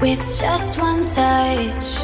With just one touch.